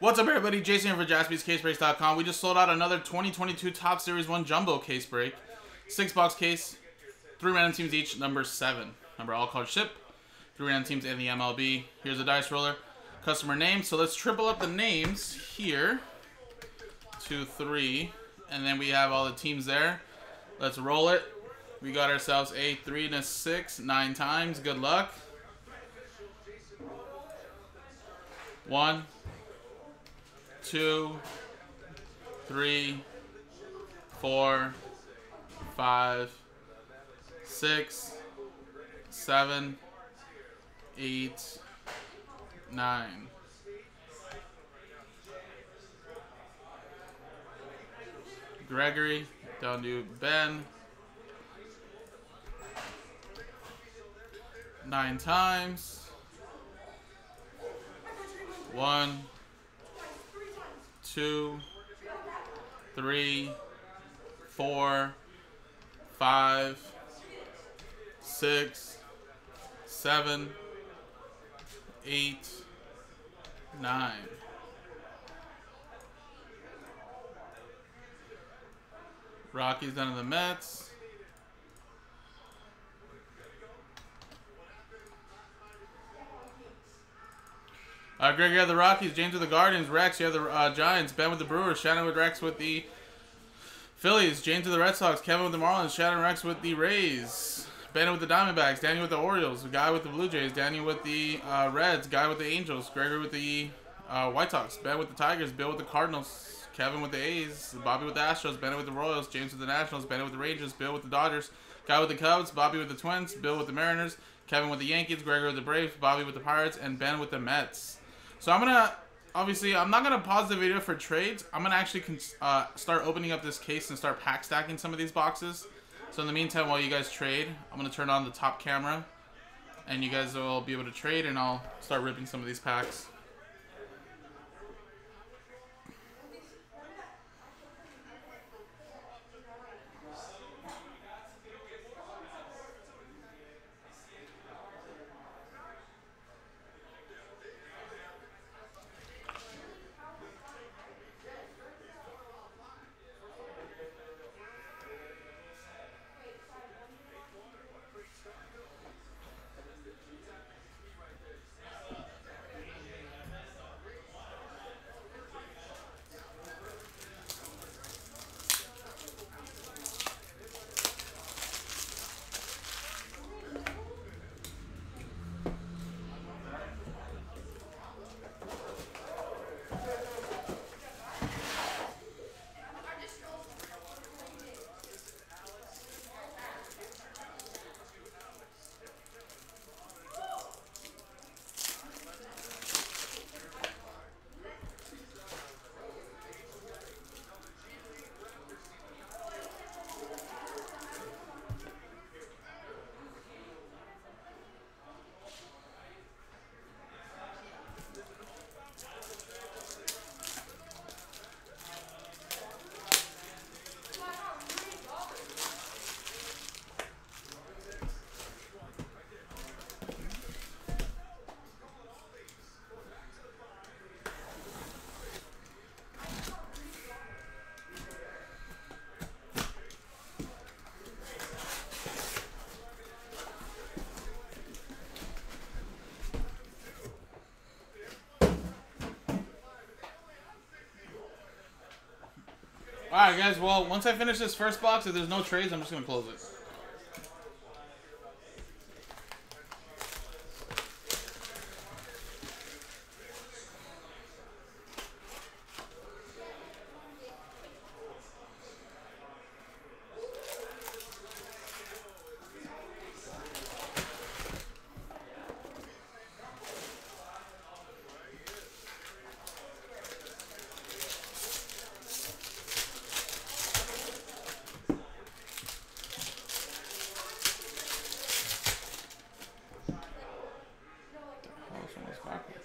What's up, everybody? Jason here for JaspysCaseBreaks.com. We just sold out another 2022 Topps Series 1 Jumbo case break. Six box case, three random teams each, number seven. Number all cards ship, three random teams in the MLB. Here's a dice roller. Customer name. So let's triple up the names here. Two, three. And then we have all the teams there. Let's roll it. We got ourselves a three and a six, nine times. Good luck. One, two, three, four, five, six, seven, eight, nine. Gregory, down to Ben. Nine times. One, two, three, four, five, six, seven, eight, nine. Rockies down to the Mets. Uh, Greg, you have the Rockies. James with the Guardians. Rex, you have the uh, Giants. Ben with the Brewers. Shannon with Rex with the Phillies. James with the Red Sox. Kevin with the Marlins. Shannon Rex with the Rays. Ben with the Diamondbacks. Danny with the Orioles. Guy with the Blue Jays. Danny with the uh, Reds. Guy with the Angels. Gregory with the uh, White Sox. Ben with the Tigers. Bill with the Cardinals. Kevin with the A's. Bobby with the Astros. Bennett with the Royals. James with the Nationals. Bennett with the Rangers. Bill with the Dodgers. Guy with the Cubs. Bobby with the Twins. Bill with the Mariners. Kevin with the Yankees. Gregory with the Braves. Bobby with the Pirates. And Ben with the Mets. So I'm gonna obviously I'm not gonna pause the video for trades. I'm gonna actually uh, start opening up this case and start pack stacking some of these boxes. So in the meantime, while you guys trade, I'm gonna turn on the top camera, and you guys will be able to trade, and I'll start ripping some of these packs. Alright, guys. Well, once I finish this first box, if there's no trades, I'm just going to close it. Okay.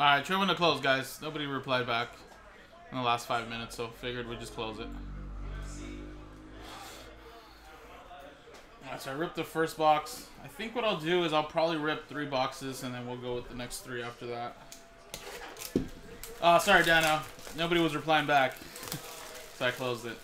Alright, trade window closed, guys. Nobody replied back in the last five minutes, so figured we'd just close it. Alright, so I ripped the first box. I think what I'll do is I'll probably rip three boxes and then we'll go with the next three after that. Oh, sorry, Dano. Nobody was replying back. so I closed it.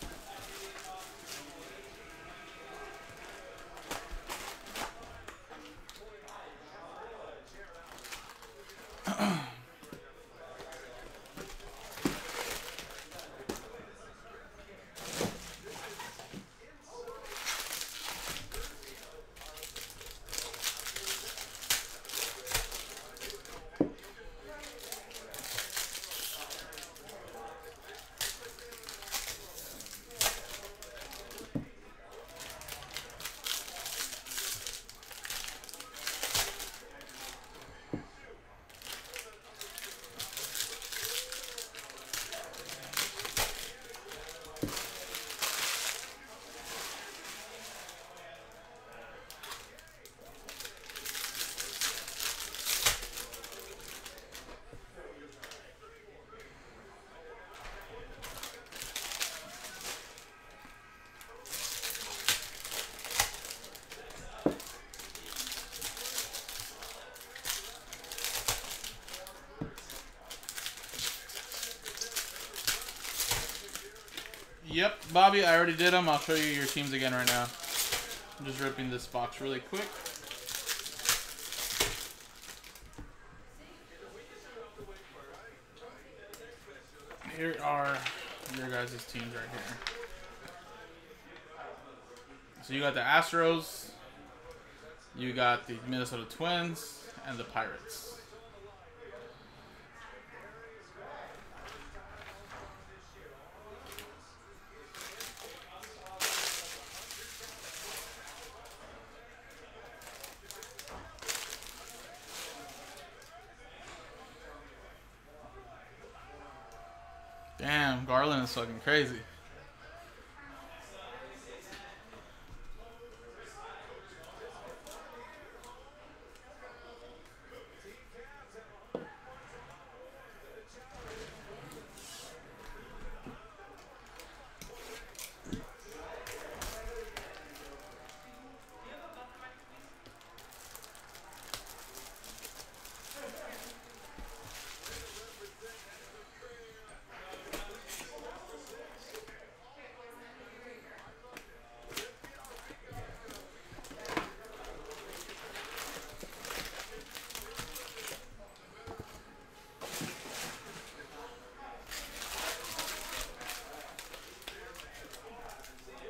Bobby, I already did them. I'll show you your teams again right now. I'm just ripping this box really quick. Here are your guys' teams right here. So you got the Astros, you got the Minnesota Twins, and the Pirates. Fucking crazy.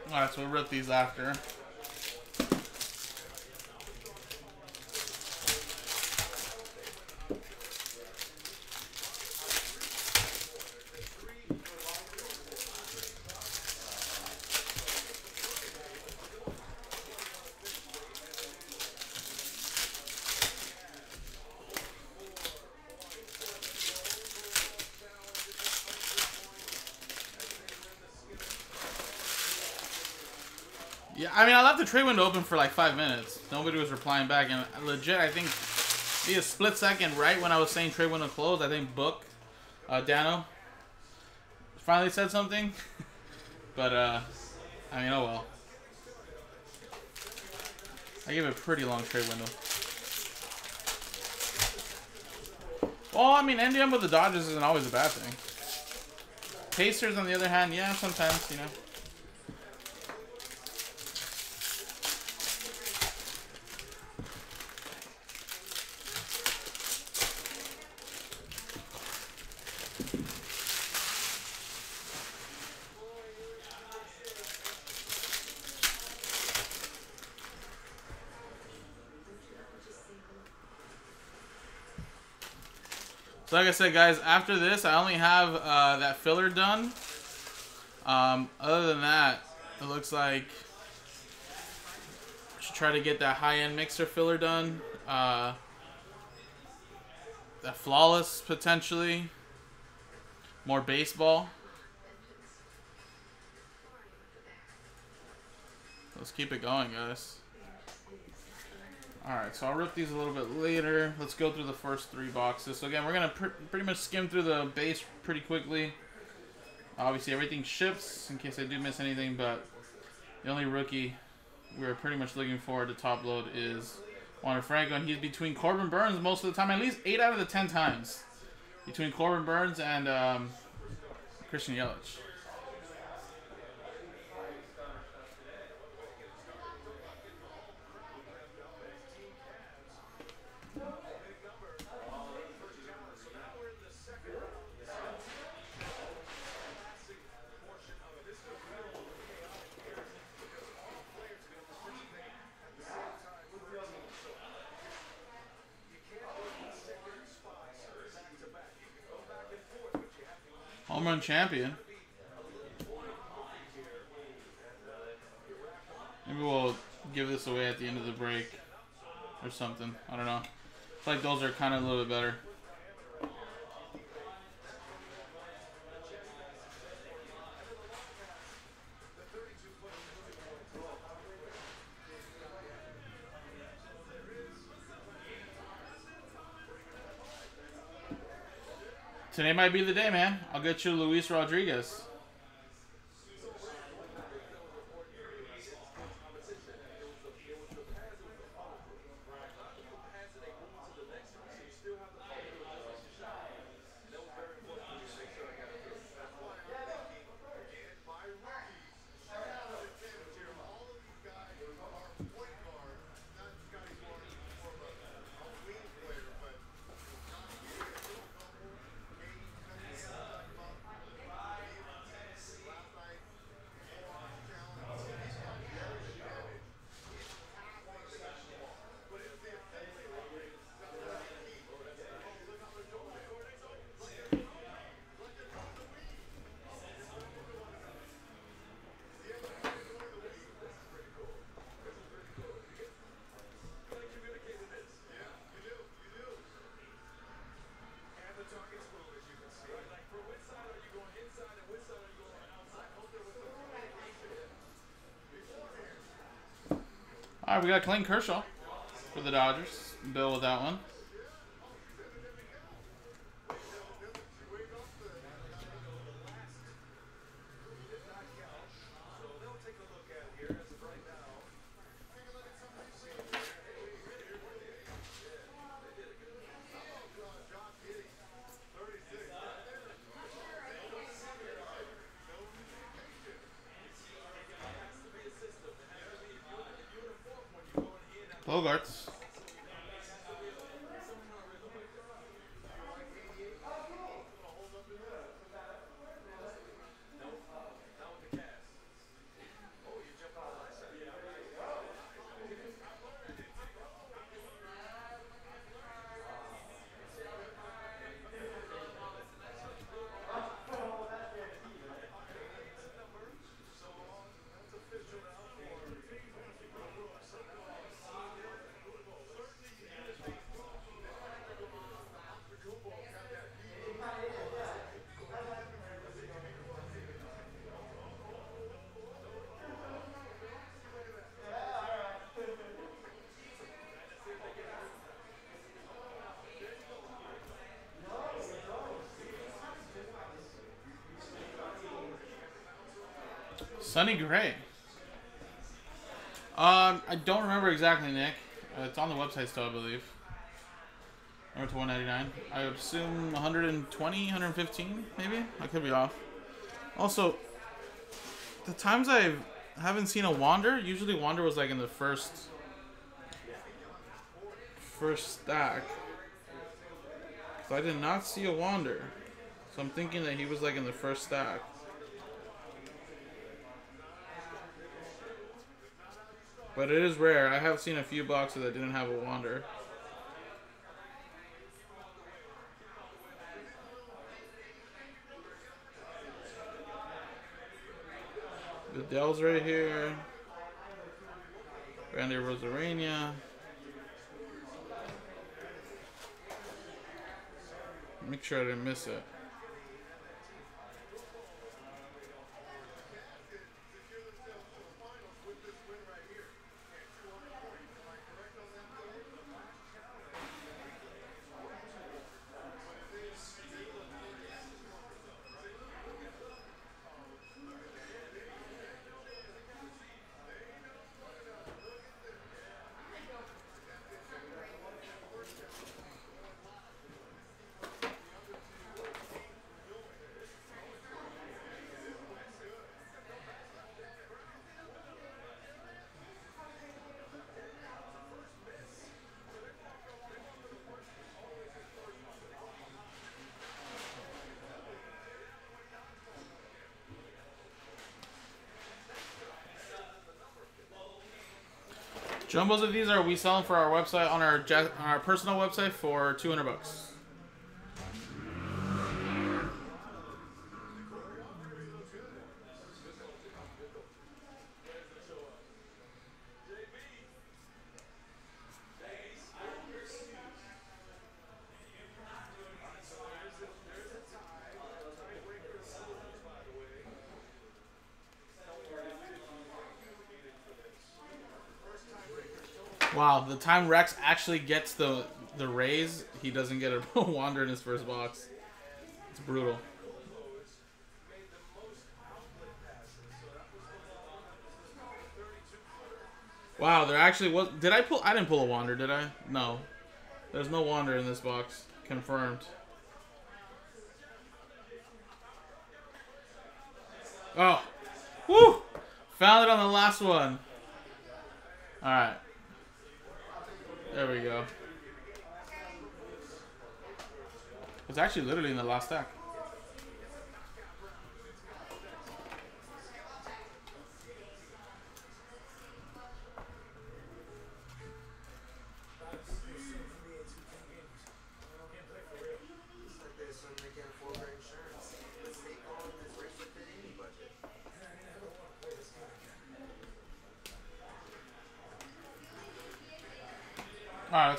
Alright, so we'll rip these after. Yeah, I mean, I left the trade window open for like five minutes. Nobody was replying back, and legit, I think maybe a split second right when I was saying trade window closed, I think Book, uh, Dano, finally said something. but, uh, I mean, oh well. I gave a pretty long trade window. Well, I mean, ending up with the Dodgers isn't always a bad thing. Pacers, on the other hand, yeah, sometimes, you know. Like I said, guys, after this, I only have uh, that filler done. Um, other than that, it looks like I should try to get that high-end mixer filler done. Uh, that flawless, potentially. More baseball. Let's keep it going, guys. Alright, so I'll rip these a little bit later. Let's go through the first three boxes. So again, we're going to pr pretty much skim through the base pretty quickly. Obviously, everything ships in case I do miss anything, but the only rookie we're pretty much looking for to top load is Wander Franco, and he's between Corbin Burnes most of the time, at least 8 out of the 10 times. Between Corbin Burnes and um, Christian Yelich. Champion. Maybe we'll give this away at the end of the break or something. I don't know. I feel like those are kind of a little bit better. Today might be the day, man. I'll get you Luis Rodriguez. We got Clayton Kershaw for the Dodgers. Bill with that one. Sonny Gray. Um, I don't remember exactly, Nick. Uh, it's on the website still, I believe. Number to 199. I assume 120, 115, maybe? I could be off. Also, the times I haven't seen a Wander, usually Wander was like in the first first stack. So I did not see a Wander. So I'm thinking that he was like in the first stack. But it is rare. I have seen a few boxes that didn't have a Wander. The Dell's right here. Randy Arozarena. Make sure I didn't miss it. Jumbos of these are we selling for our website on our on our personal website for 200 bucks. Wow, the time Rex actually gets the the Rays, he doesn't get a wander in his first box. It's brutal. Wow, there actually was. Did I pull? I didn't pull a wander, did I? No. There's no wander in this box. Confirmed. Oh. Woo! Found it on the last one. Alright. There we go. It's actually literally in the last stack.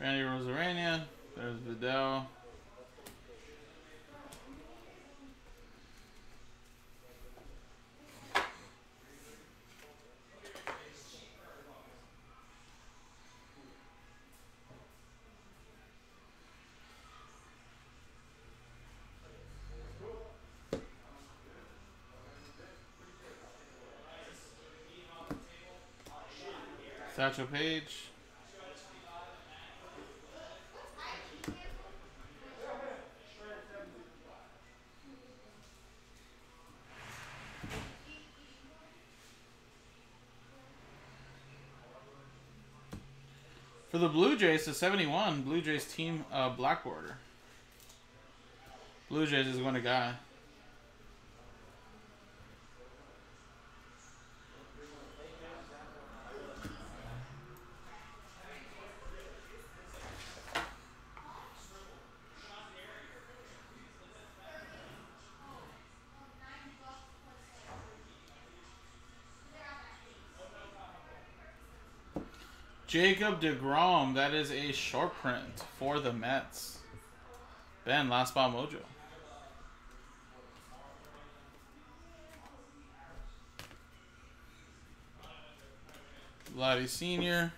Randy Arozarena. There's Vidal. Satchel Paige. For the Blue Jays to 71, Blue Jays team uh, black border. Blue Jays is going to guy. Jacob DeGrom, that is a short print for the Mets. Ben, last spot mojo. Vladdy Senior.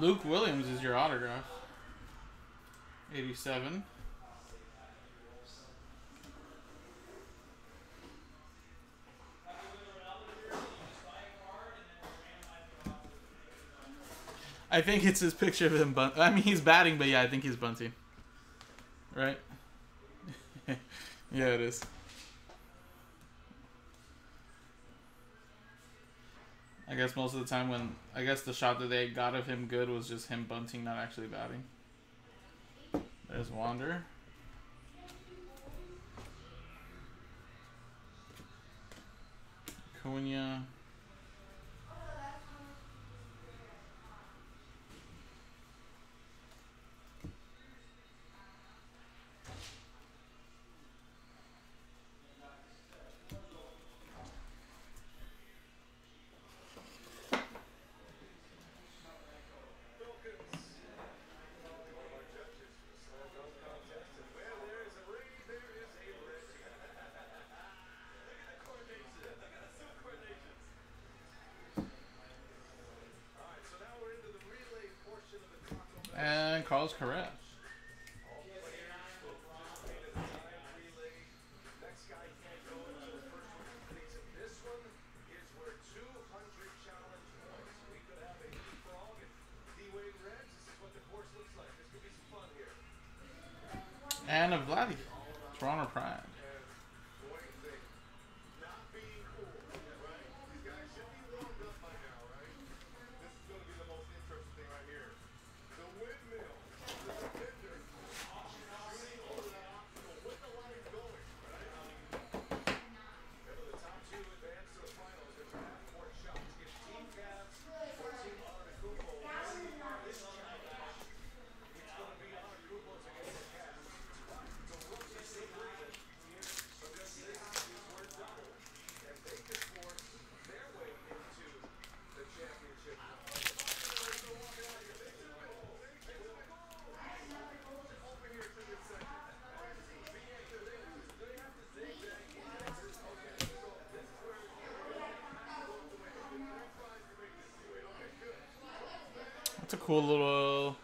Luke Williams is your autograph. 87. I think it's his picture of him bunt. I mean, he's batting, but yeah, I think he's bunting. Right? yeah, it is. Guess most of the time when I guess the shot that they got of him good was just him bunting, not actually batting. There's Wander. Cunha. It's a cool little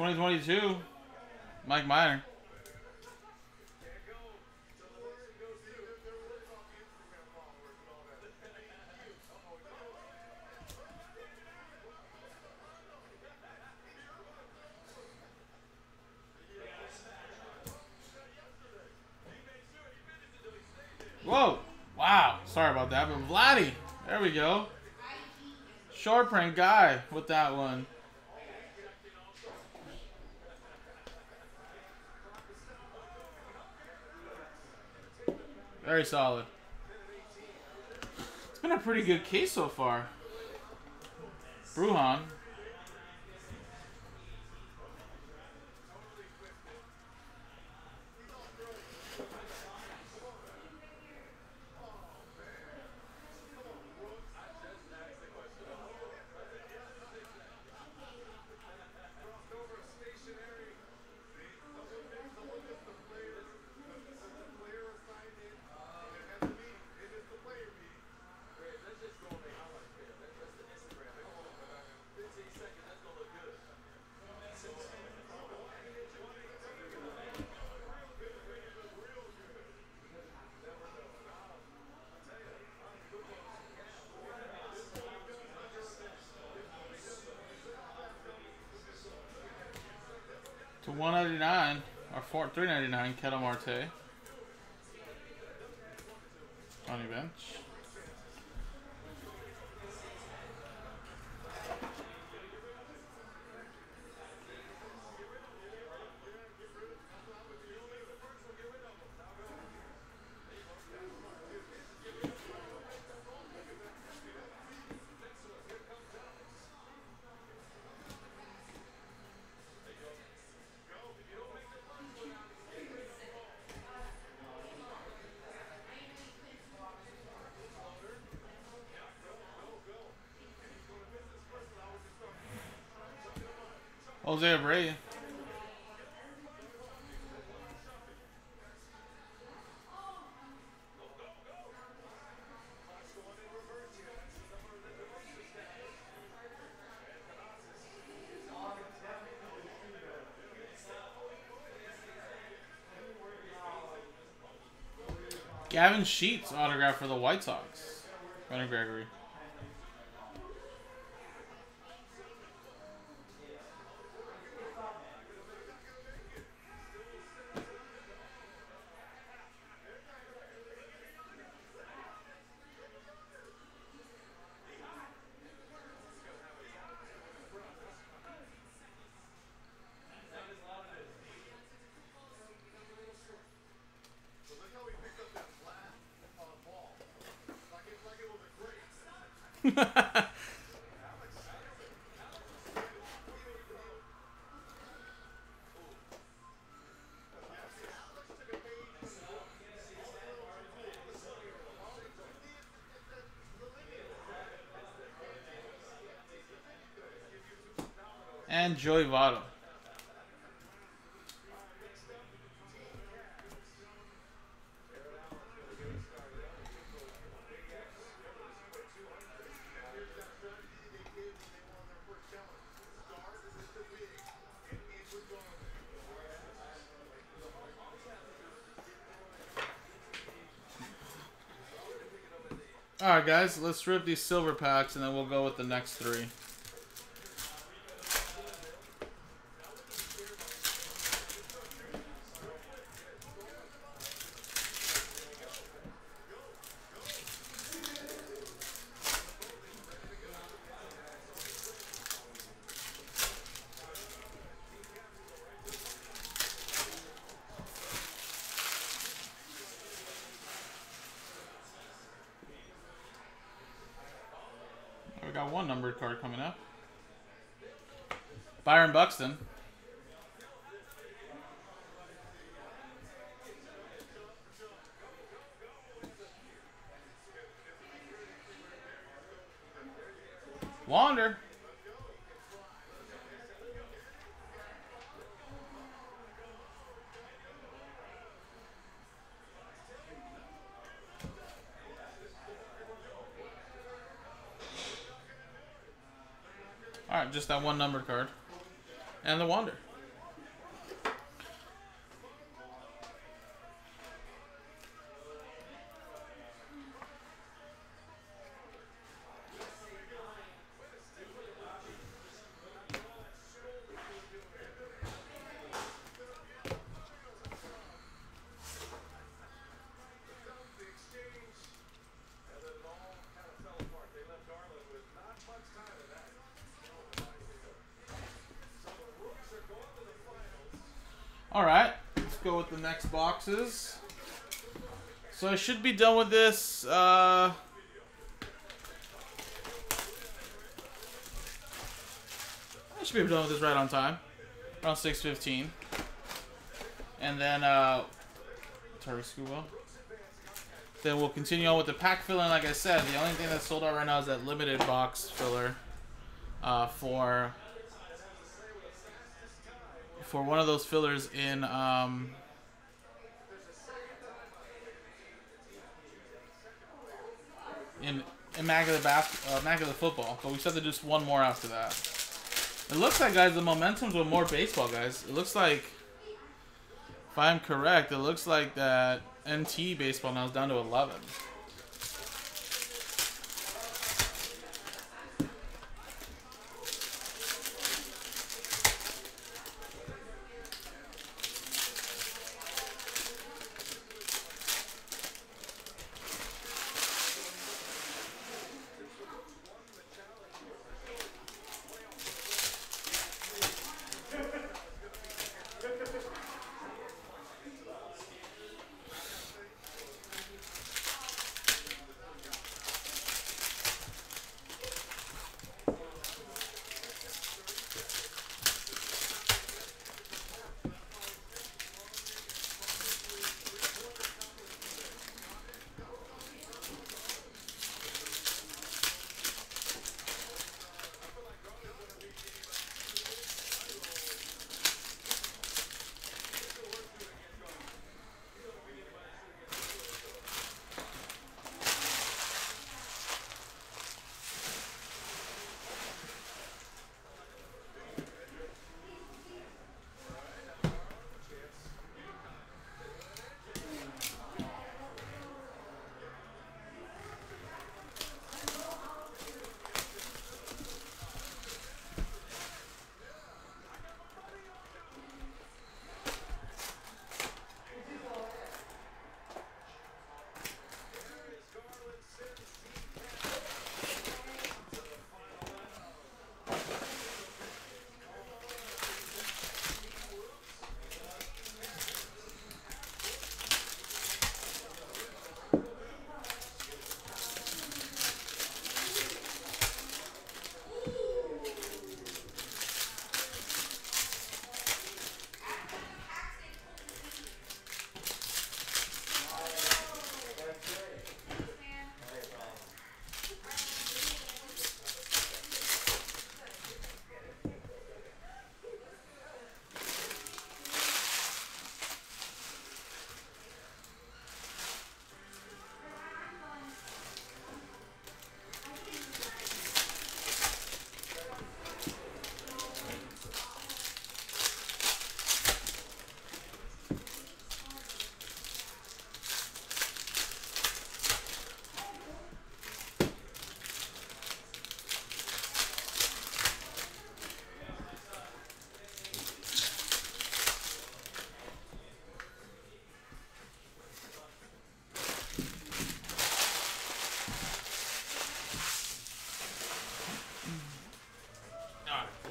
2022, Mike Minor. Whoa! Wow. Sorry about that, but Vladdy. There we go. Short print guy with that one. Very solid. It's been a pretty good case so far. Bruhan $1.99 or four, 399 Ketel Marte. Funny bench. Jose Abreu. Gavin Sheets autograph for the White Sox. Running Gregory. Joey Votto. All right, guys, let's rip these silver packs, and then we'll go with the next three. We got one numbered card coming up. Byron Buxton. Wander. All right, just that one numbered card. And the Wander. Boxes. So I should be done with this. Uh, I should be done with this right on time, around six fifteen. And then uh, Terry Scuba. Then we'll continue on with the pack filling. Like I said, the only thing that's sold out right now is that limited box filler uh, for for one of those fillers in um, in immaculate bas- uh, immaculate football, but we still have to do just one more after that. It looks like, guys, the momentum's with more baseball, guys. It looks like, if I'm correct, it looks like that NT baseball now is down to 11.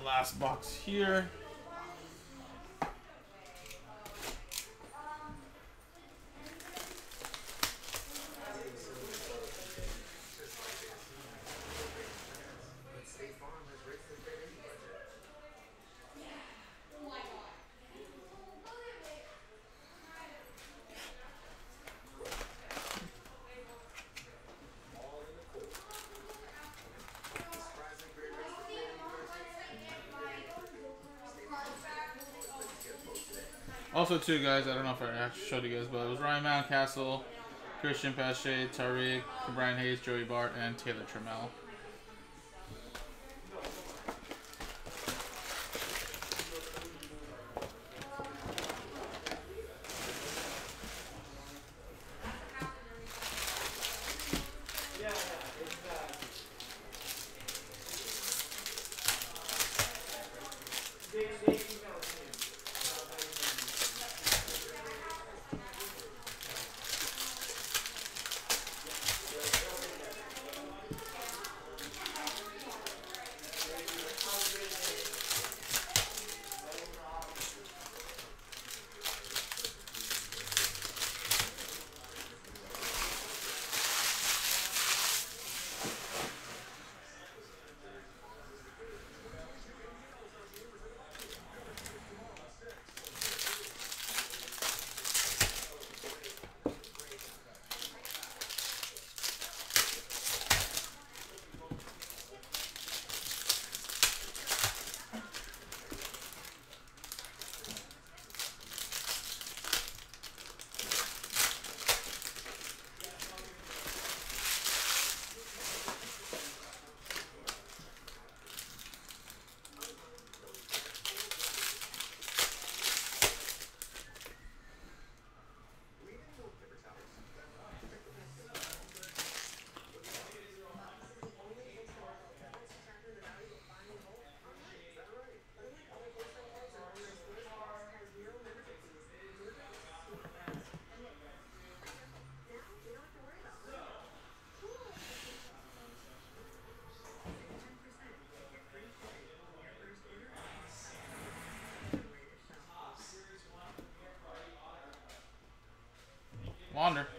last box here. also two guys, I don't know if I showed you guys, but it was Ryan Mountcastle, Cristian Pache, Tariq, Brian Hayes, Joey Bart, and Taylor Trammell. monitor.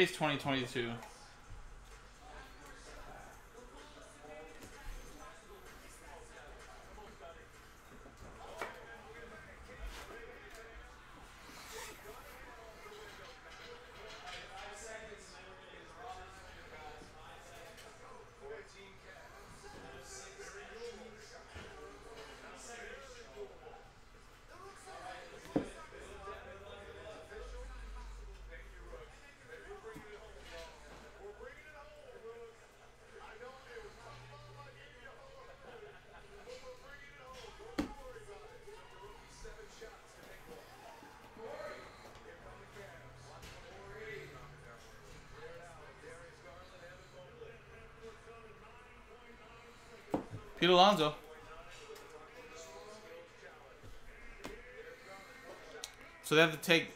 today's 2022. Pete Alonso. So they have to take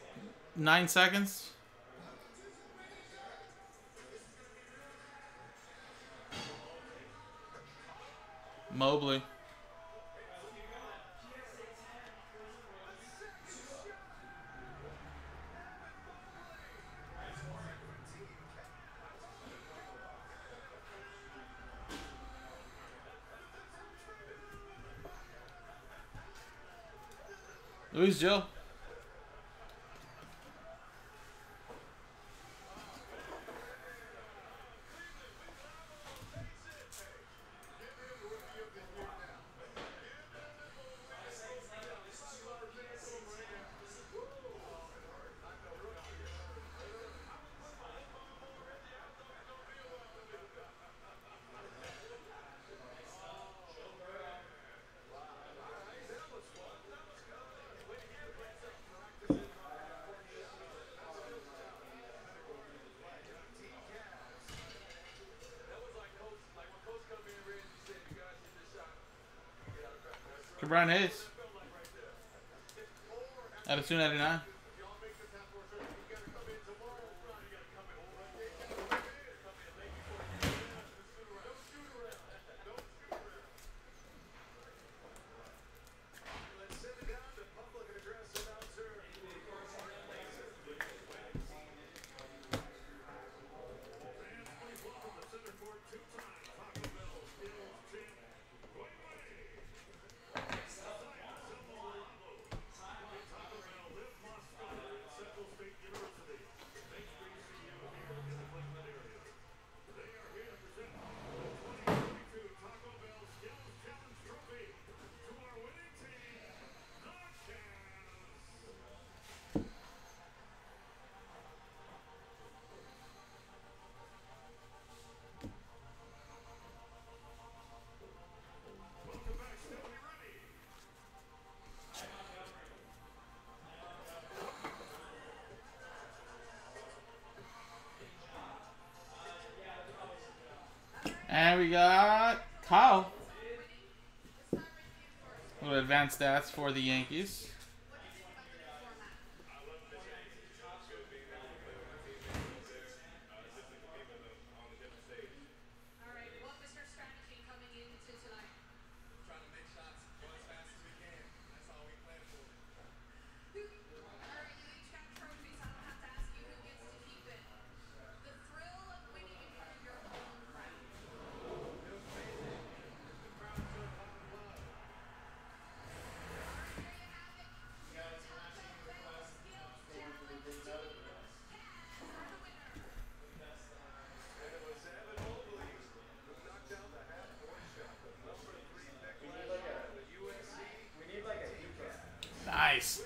nine seconds Who's Joe. LeBron is. At a 299. And we got Kyle. A little advanced stats for the Yankees.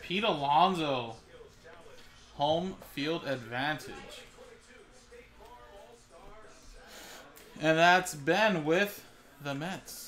Pete Alonso. Home field advantage. And that's Ben with the Mets.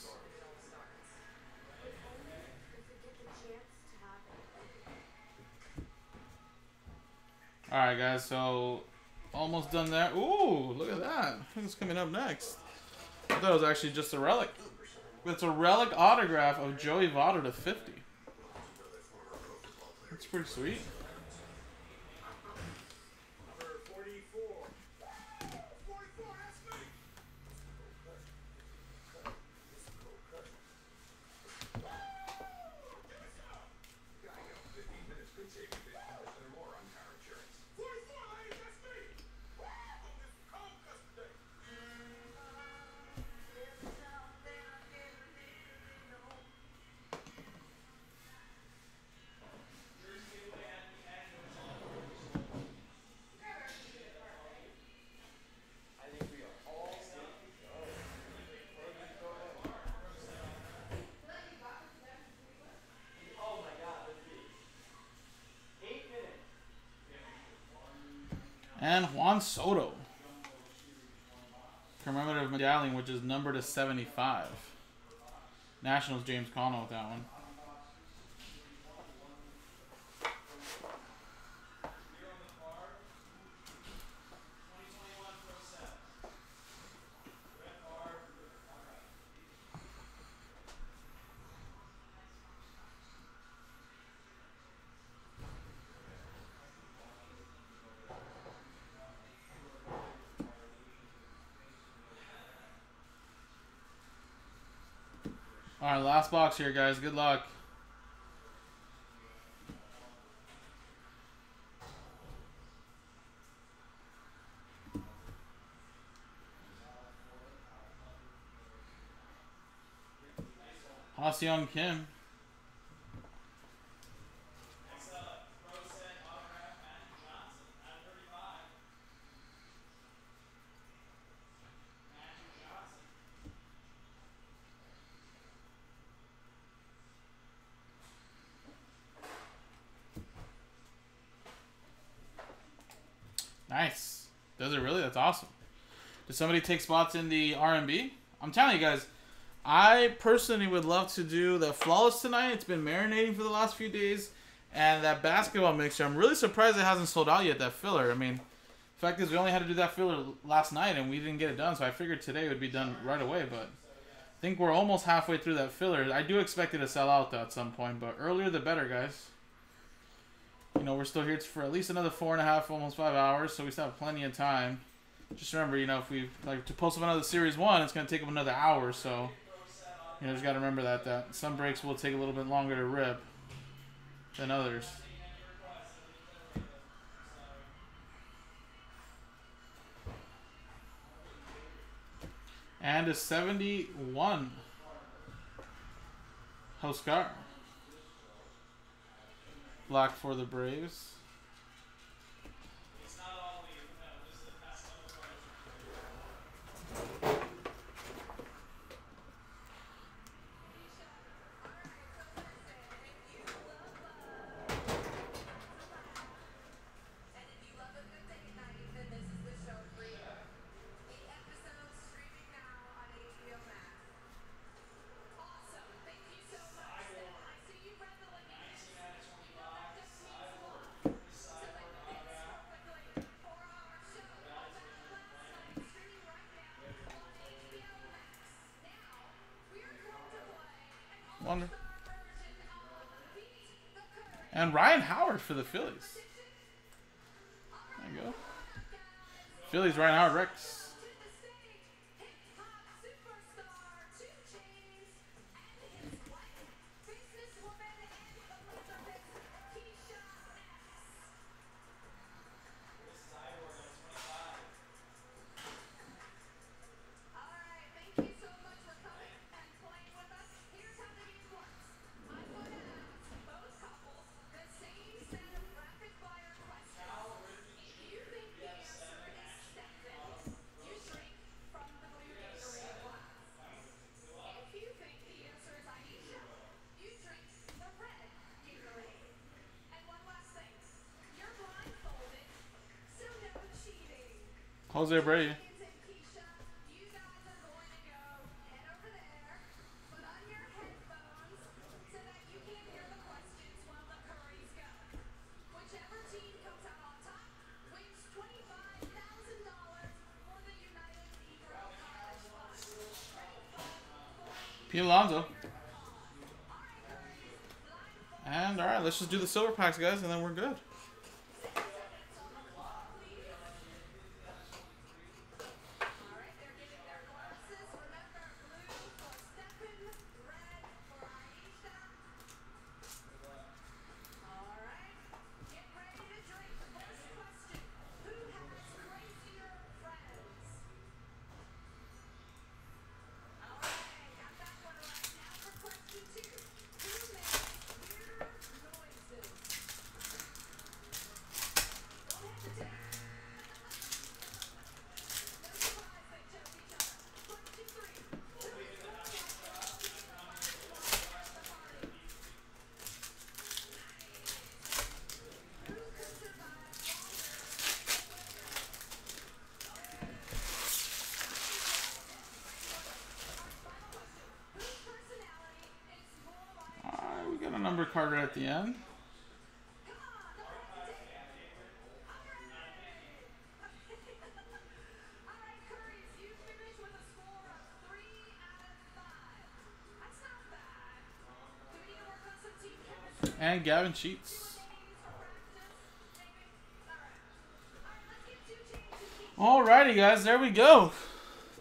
Alright, guys, so almost done there. Ooh, look at that. Who's coming up next? I thought it was actually just a relic. It's a relic autograph of Joey Votto to 50. That's pretty sweet. Soto. Commemorative medallion, which is numbered to 75. Nationals James Conner with that one. All right, last box here, guys. Good luck. Young Kim. Nice. Does it really? That's awesome. Does somebody take spots in the R&B? I'm telling you guys, I personally would love to do the flawless tonight. It's been marinating for the last few days, and that basketball mixture. I'm really surprised it hasn't sold out yet. That filler. I mean, fact is, we only had to do that filler last night, and we didn't get it done. So I figured today would be done right away. But I think we're almost halfway through that filler. I do expect it to sell out though at some point, but earlier the better, guys. You know, we're still here for at least another four and a half, almost five hours, so we still have plenty of time. Just remember, you know, if we like to post up another series one, it's gonna take them another hour, so you know, just gotta remember that that some breaks will take a little bit longer to rip than others. And a 71 Huskar. Black for the Braves. For the Phillies. There you go. Phillies, Ryan Howard, Rex. Fun for Pete. And all right, let's just do the silver packs, guys, and then we're good. All right, they're getting their glasses. Remember, blue for Stefan, red for Aisha. All right, get ready to drink. First question: Who has crazier friends? All right, got that one right. Now for question two: Who makes weirder noises? card right at the end. Alright, Currys, you finished with a score of three out of five. That's not bad. Do we need to work on some team chemistry? And Gavin Sheets. Days for practice? Maybe? Alright. Alright, let's get two teams to keep Alrighty, guys, there we go.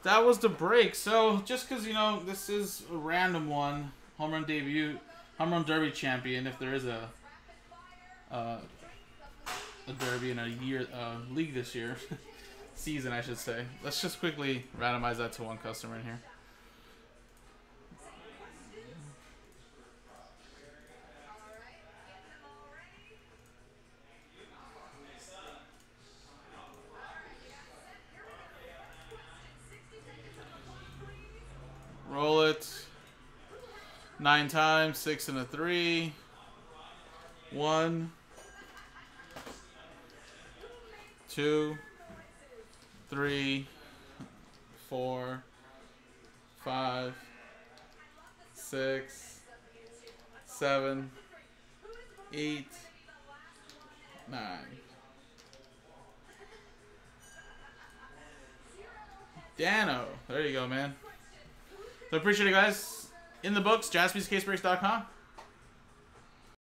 That was the break. So, just because, you know, this is a random one, home run debut, home run derby champion, if there is a, uh, a derby in a year, uh, league this year, season, I should say. Let's just quickly randomize that to one customer in here. Nine times, six and a three. One. Two. Three. Four. Five. Six. Seven. Eight. Nine. Dano. There you go, man. So appreciate it, guys. In the books, jaspyscasebreaks.com.